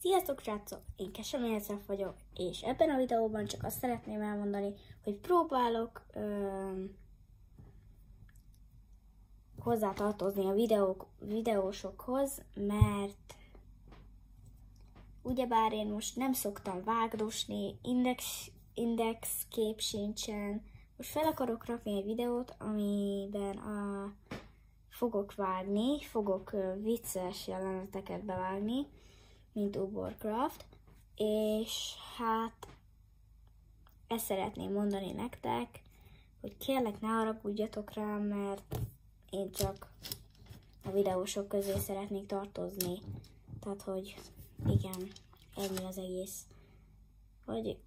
Sziasztok srácok, én Keseményezref vagyok, és ebben a videóban csak azt szeretném elmondani, hogy próbálok ö, hozzátartozni a videók, videósokhoz, mert ugyebár én most nem szoktam vágdosni, index, index kép sincsen, most fel akarok rakni egy videót, amiben a, fogok vágni, fogok vicces jeleneteket bevágni, mint Uborcraft, és hát ezt szeretném mondani nektek, hogy kérlek ne haragudjatok rám, mert én csak a videósok közé szeretnék tartozni. Tehát, hogy igen, ennyi az egész. Hogy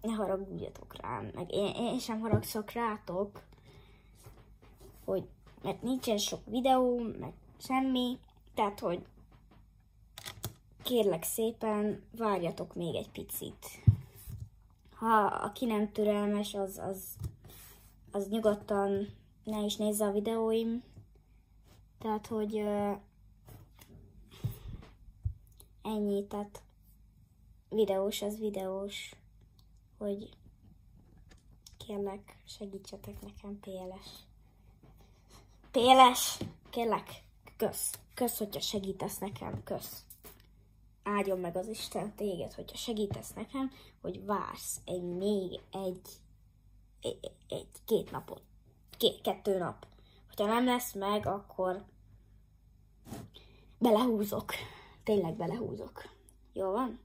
ne haragudjatok rám, meg én, én sem haragszok rátok, hogy mert nincsen sok videó, meg semmi, tehát, hogy kérlek szépen, várjatok még egy picit. Ha aki nem türelmes, az, az, az nyugodtan ne is nézze a videóim. Tehát, hogy uh, ennyi, tehát videós az videós, hogy kérlek, segítsetek nekem, PLS. PLS, kérlek, kösz. Kösz, hogyha segítesz nekem, kösz áldjon meg az Isten téged, hogyha segítesz nekem, hogy vársz egy még egy, egy, két napot, két, kettő nap. Hogyha nem lesz meg, akkor belehúzok. Tényleg belehúzok. Jó van?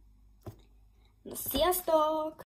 Na, sziasztok!